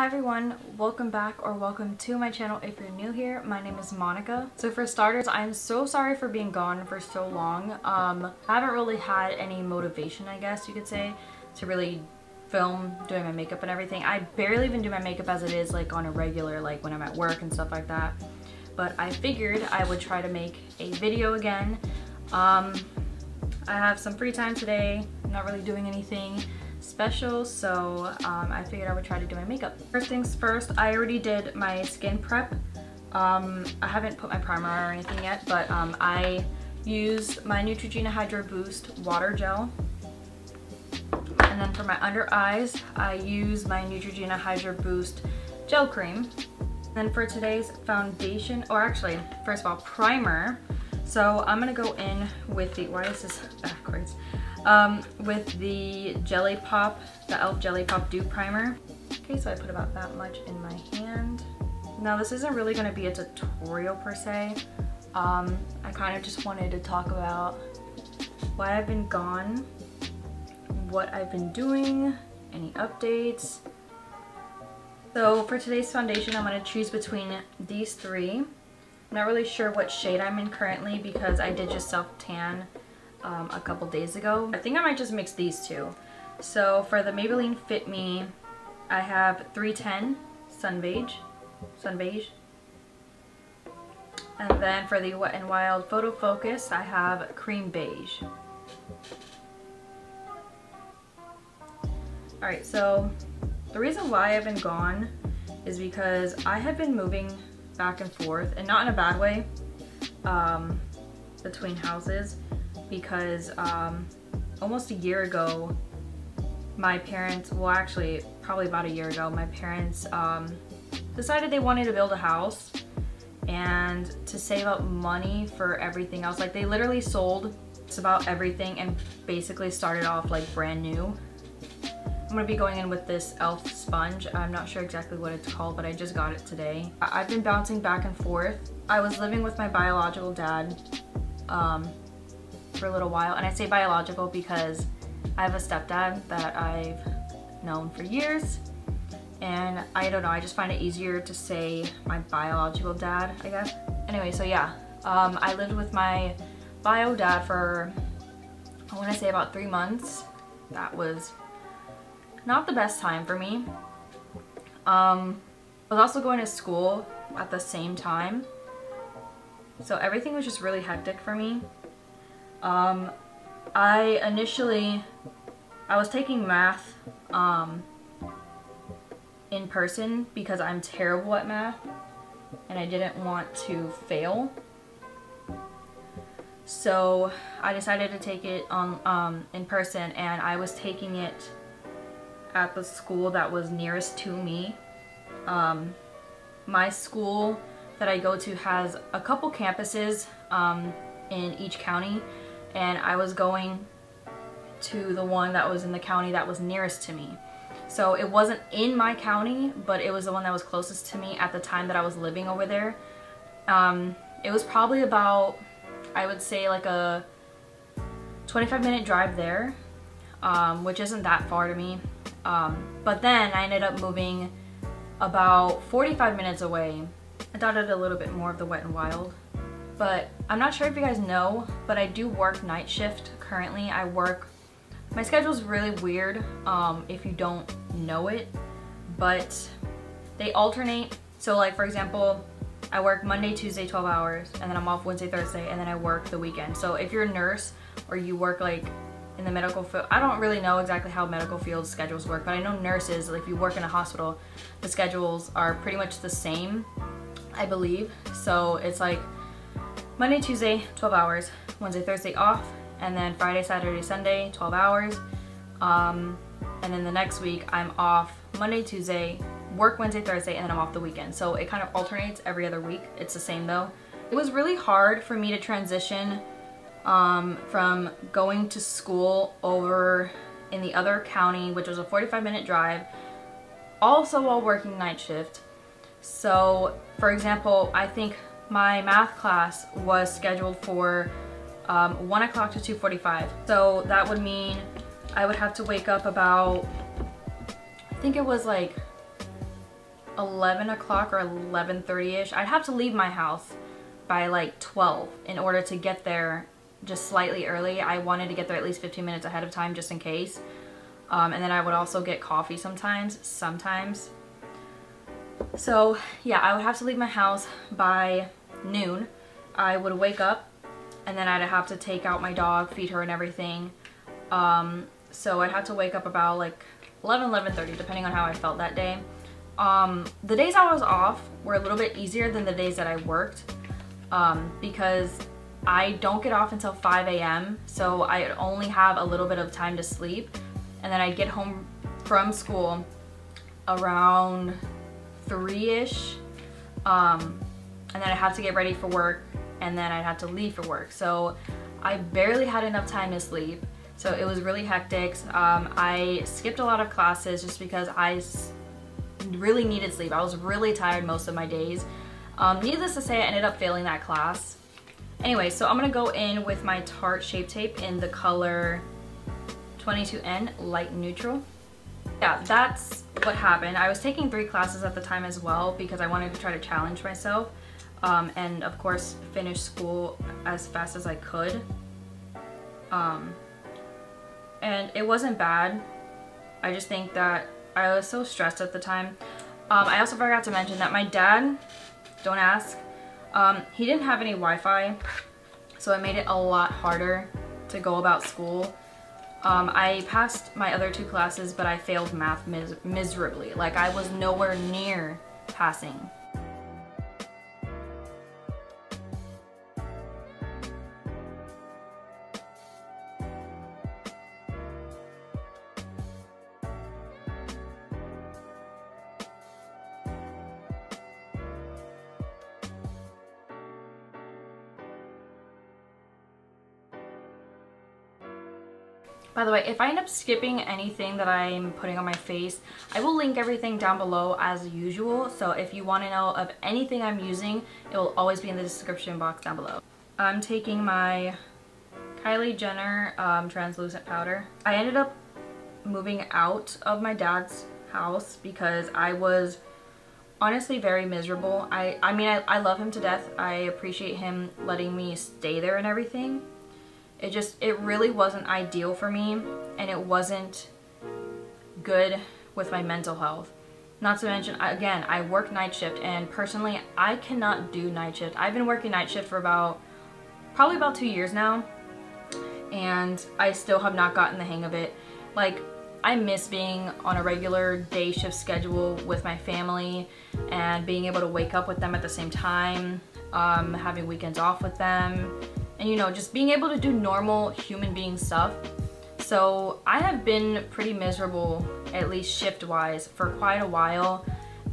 Hi everyone, welcome back or welcome to my channel if you're new here. My name is Monica. So for starters, I'm so sorry for being gone for so long. Um, I haven't really had any motivation, I guess you could say, to really film doing my makeup and everything. I barely even do my makeup as it is like on a regular, like when I'm at work and stuff like that. But I figured I would try to make a video again. Um, I have some free time today, I'm not really doing anything special so um, I figured I would try to do my makeup. First things first, I already did my skin prep. Um, I haven't put my primer on or anything yet but um, I used my Neutrogena Hydro Boost Water Gel and then for my under eyes I use my Neutrogena Hydro Boost Gel Cream. Then for today's foundation, or actually first of all primer, so I'm gonna go in with the, why is this backwards? Um, with the Jelly Pop, the e.l.f. Jelly Pop Dew Primer. Okay, so I put about that much in my hand. Now this isn't really going to be a tutorial per se. Um, I kind of just wanted to talk about why I've been gone, what I've been doing, any updates. So for today's foundation, I'm to choose between these three. I'm not really sure what shade I'm in currently because I did just self-tan um, a couple days ago. I think I might just mix these two. So for the Maybelline Fit Me, I have 310 Sun Beige. Sun Beige. And then for the Wet n Wild Photo Focus, I have Cream Beige. Alright, so the reason why I've been gone is because I have been moving back and forth, and not in a bad way, um, between houses because um, almost a year ago, my parents, well actually probably about a year ago, my parents um, decided they wanted to build a house and to save up money for everything else. Like they literally sold about everything and basically started off like brand new. I'm gonna be going in with this e.l.f. sponge. I'm not sure exactly what it's called, but I just got it today. I've been bouncing back and forth. I was living with my biological dad um, for a little while. And I say biological because I have a stepdad that I've known for years. And I don't know, I just find it easier to say my biological dad, I guess. Anyway, so yeah, um, I lived with my bio dad for, I want to say about three months. That was not the best time for me. Um, I was also going to school at the same time. So everything was just really hectic for me. Um, I initially, I was taking math um, in person because I'm terrible at math and I didn't want to fail. So I decided to take it on um, in person and I was taking it at the school that was nearest to me. Um, my school that I go to has a couple campuses um, in each county and I was going to the one that was in the county that was nearest to me. So it wasn't in my county, but it was the one that was closest to me at the time that I was living over there. Um, it was probably about, I would say like a 25 minute drive there, um, which isn't that far to me. Um, but then I ended up moving about 45 minutes away. I thought it a little bit more of the Wet and Wild but I'm not sure if you guys know, but I do work night shift currently. I work, my schedule is really weird um, if you don't know it, but they alternate. So like for example, I work Monday, Tuesday, 12 hours, and then I'm off Wednesday, Thursday, and then I work the weekend. So if you're a nurse or you work like in the medical field, I don't really know exactly how medical field schedules work, but I know nurses, like if you work in a hospital, the schedules are pretty much the same, I believe. So it's like Monday, Tuesday, 12 hours. Wednesday, Thursday off. And then Friday, Saturday, Sunday, 12 hours. Um, and then the next week I'm off Monday, Tuesday, work Wednesday, Thursday, and then I'm off the weekend. So it kind of alternates every other week. It's the same though. It was really hard for me to transition um, from going to school over in the other county, which was a 45 minute drive, also while working night shift. So for example, I think my math class was scheduled for um, 1 o'clock to 2.45. So that would mean I would have to wake up about, I think it was like 11 o'clock or 11.30ish. I'd have to leave my house by like 12 in order to get there just slightly early. I wanted to get there at least 15 minutes ahead of time just in case. Um, and then I would also get coffee sometimes, sometimes. So yeah, I would have to leave my house by noon. I would wake up and then I'd have to take out my dog, feed her and everything. Um, so I'd have to wake up about like 11, 11.30 depending on how I felt that day. Um, the days I was off were a little bit easier than the days that I worked um, because I don't get off until 5 a.m. So I only have a little bit of time to sleep and then I'd get home from school around 3-ish um, and then I have to get ready for work and then I'd have to leave for work. So I barely had enough time to sleep. So it was really hectic. Um, I skipped a lot of classes just because I really needed sleep. I was really tired most of my days. Um, needless to say, I ended up failing that class. Anyway, so I'm gonna go in with my Tarte Shape Tape in the color 22N Light Neutral. Yeah, that's what happened. I was taking three classes at the time as well because I wanted to try to challenge myself um, and of course finish school as fast as I could. Um, and it wasn't bad. I just think that I was so stressed at the time. Um, I also forgot to mention that my dad, don't ask, um, he didn't have any Wi-Fi, so it made it a lot harder to go about school. Um, I passed my other two classes, but I failed math mis miserably. Like, I was nowhere near passing. By the way, if I end up skipping anything that I'm putting on my face, I will link everything down below as usual. So if you want to know of anything I'm using, it will always be in the description box down below. I'm taking my Kylie Jenner um, translucent powder. I ended up moving out of my dad's house because I was honestly very miserable. I, I mean, I, I love him to death. I appreciate him letting me stay there and everything. It just, it really wasn't ideal for me and it wasn't good with my mental health. Not to mention, again, I work night shift and personally, I cannot do night shift. I've been working night shift for about, probably about two years now and I still have not gotten the hang of it. Like, I miss being on a regular day shift schedule with my family and being able to wake up with them at the same time, um, having weekends off with them, and you know, just being able to do normal human being stuff. So I have been pretty miserable, at least shift-wise, for quite a while.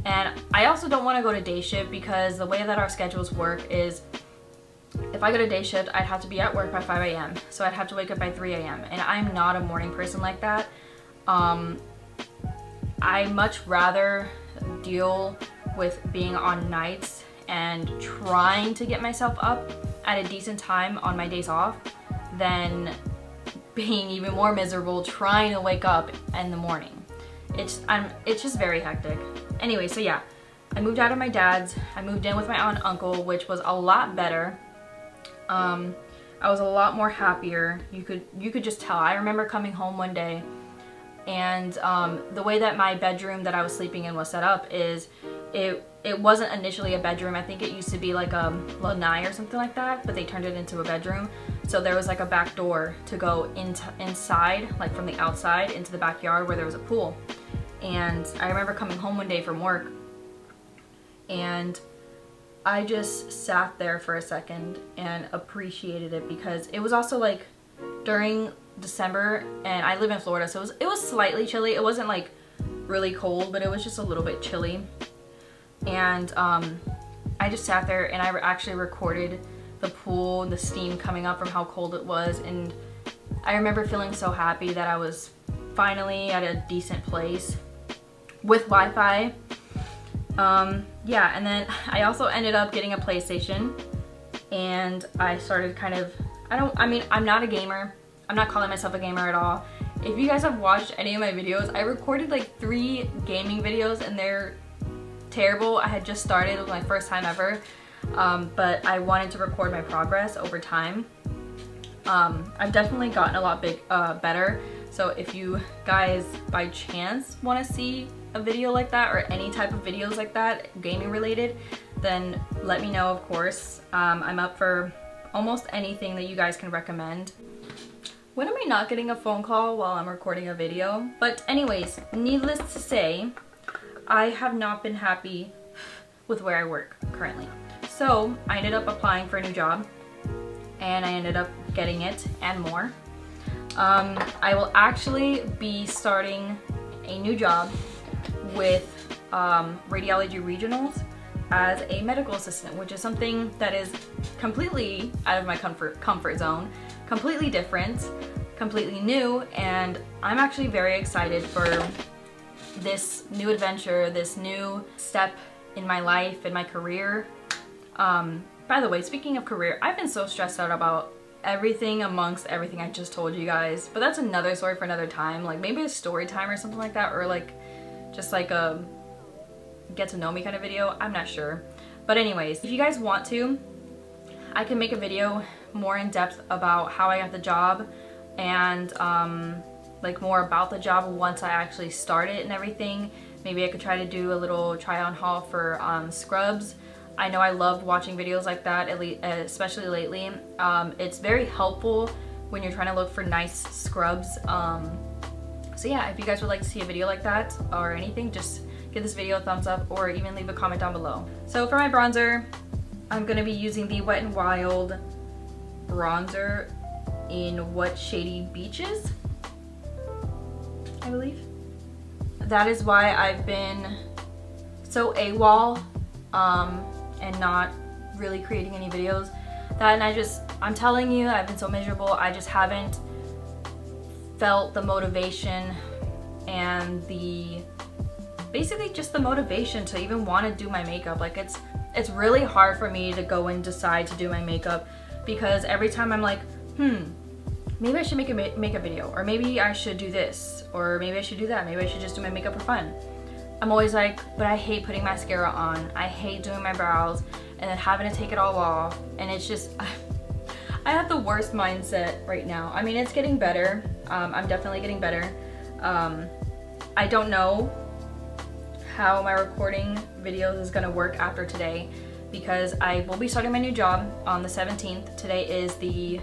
And I also don't want to go to day shift because the way that our schedules work is if I go to day shift, I'd have to be at work by 5 a.m. So I'd have to wake up by 3 a.m. And I'm not a morning person like that. Um, I much rather deal with being on nights and trying to get myself up at a decent time on my days off than being even more miserable trying to wake up in the morning. It's, I'm, it's just very hectic. Anyway, so yeah, I moved out of my dad's. I moved in with my aunt and uncle, which was a lot better. Um, I was a lot more happier. You could, you could just tell. I remember coming home one day and um, the way that my bedroom that I was sleeping in was set up is it it wasn't initially a bedroom. I think it used to be like a lanai or something like that, but they turned it into a bedroom. So there was like a back door to go into inside, like from the outside into the backyard where there was a pool. And I remember coming home one day from work and I just sat there for a second and appreciated it because it was also like during December and I live in Florida so it was, it was slightly chilly. It wasn't like really cold but it was just a little bit chilly and um, I just sat there and I actually recorded the pool and the steam coming up from how cold it was and I remember feeling so happy that I was finally at a decent place with Wi-Fi. Um, yeah, and then I also ended up getting a PlayStation and I started kind of, I don't, I mean, I'm not a gamer. I'm not calling myself a gamer at all. If you guys have watched any of my videos, I recorded like three gaming videos and they're terrible. I had just started, it was my first time ever. Um, but I wanted to record my progress over time. Um, I've definitely gotten a lot big, uh, better. So if you guys by chance want to see a video like that or any type of videos like that, gaming related, then let me know of course. Um, I'm up for almost anything that you guys can recommend. When am I not getting a phone call while I'm recording a video? But anyways, needless to say, I have not been happy with where I work currently. So I ended up applying for a new job and I ended up getting it and more. Um, I will actually be starting a new job with um, Radiology Regionals as a medical assistant, which is something that is completely out of my comfort, comfort zone, completely different, completely new, and I'm actually very excited for this new adventure, this new step in my life, in my career. Um, by the way, speaking of career, I've been so stressed out about everything amongst everything I just told you guys, but that's another story for another time, like maybe a story time or something like that, or like just like a get to know me kind of video, I'm not sure. But anyways, if you guys want to, I can make a video more in depth about how I got the job and um, like more about the job once I actually start it and everything. Maybe I could try to do a little try on haul for um, scrubs. I know I love watching videos like that, especially lately. Um, it's very helpful when you're trying to look for nice scrubs. Um, so yeah, if you guys would like to see a video like that or anything, just give this video a thumbs up or even leave a comment down below. So for my bronzer, I'm going to be using the Wet n Wild bronzer in What Shady Beaches. I believe. That is why I've been so AWOL um, and not really creating any videos. That and I just, I'm telling you, I've been so miserable. I just haven't felt the motivation and the, basically just the motivation to even want to do my makeup. Like it's, it's really hard for me to go and decide to do my makeup because every time I'm like, hmm, maybe I should make a makeup video or maybe I should do this or maybe I should do that. Maybe I should just do my makeup for fun. I'm always like, but I hate putting mascara on. I hate doing my brows and then having to take it all off. And it's just, I have the worst mindset right now. I mean, it's getting better. Um, I'm definitely getting better. Um, I don't know how my recording videos is gonna work after today because I will be starting my new job on the 17th. Today is the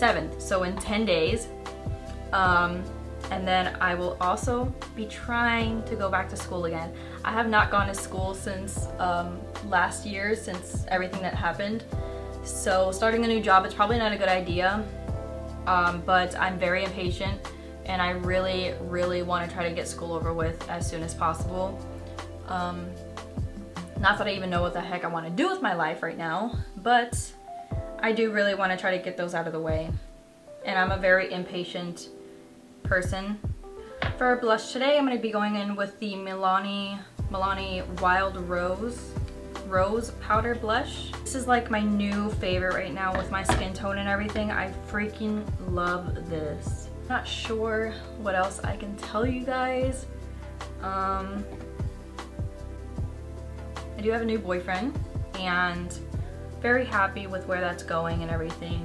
7th, so in 10 days. Um, and then I will also be trying to go back to school again. I have not gone to school since um, last year, since everything that happened. So starting a new job it's probably not a good idea, um, but I'm very impatient and I really, really want to try to get school over with as soon as possible. Um, not that I even know what the heck I want to do with my life right now, but I do really want to try to get those out of the way. And I'm a very impatient person. For blush today, I'm going to be going in with the Milani, Milani Wild Rose Rose Powder Blush. This is like my new favorite right now with my skin tone and everything. I freaking love this. Not sure what else I can tell you guys. Um, I do have a new boyfriend and very happy with where that's going and everything.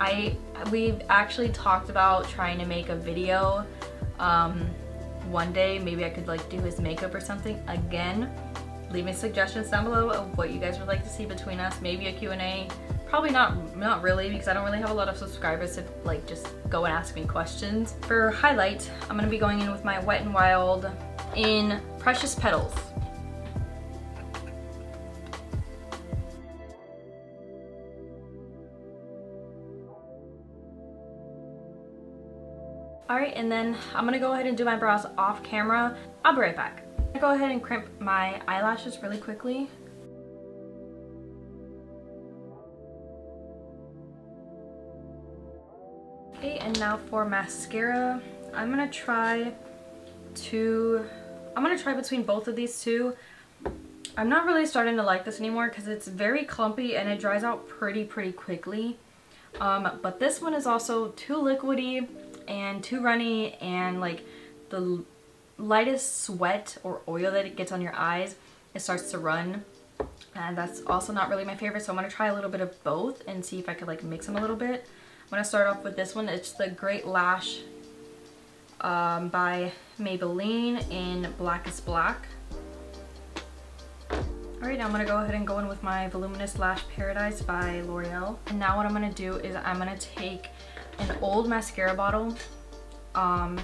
I we've actually talked about trying to make a video um, one day. Maybe I could like do his makeup or something again. Leave me suggestions down below of what you guys would like to see between us. Maybe a Q&A. Probably not, not really because I don't really have a lot of subscribers to like just go and ask me questions. For highlight, I'm going to be going in with my Wet n Wild in Precious Petals. Alright, and then I'm gonna go ahead and do my brows off camera. I'll be right back. Go ahead and crimp my eyelashes really quickly. Okay, and now for mascara, I'm gonna try to, I'm gonna try between both of these two. I'm not really starting to like this anymore because it's very clumpy and it dries out pretty, pretty quickly. Um, but this one is also too liquidy and too runny and like the lightest sweat or oil that it gets on your eyes, it starts to run. And that's also not really my favorite, so I'm gonna try a little bit of both and see if I could like mix them a little bit. I'm gonna start off with this one. It's the Great Lash um, by Maybelline in Blackest Black. Alright, now I'm going to go ahead and go in with my Voluminous Lash Paradise by L'Oreal. And now what I'm going to do is I'm going to take an old mascara bottle um,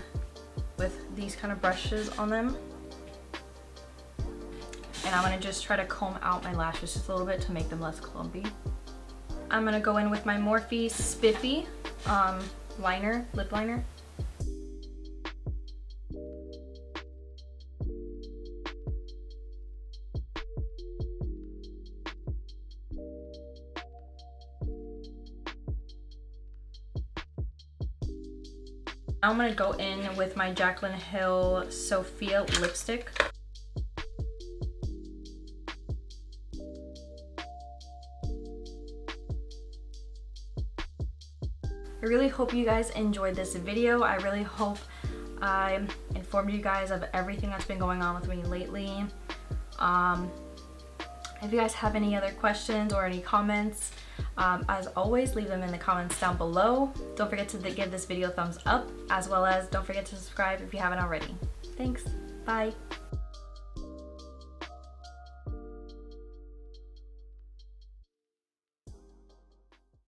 with these kind of brushes on them. And I'm to just try to comb out my lashes just a little bit to make them less clumpy. I'm to go in with my Morphe Spiffy um, liner, lip liner. I'm gonna go in with my Jaclyn Hill Sofia lipstick. I really hope you guys enjoyed this video. I really hope I informed you guys of everything that's been going on with me lately. Um, if you guys have any other questions or any comments, um, as always, leave them in the comments down below. Don't forget to give this video a thumbs up, as well as don't forget to subscribe if you haven't already. Thanks. Bye.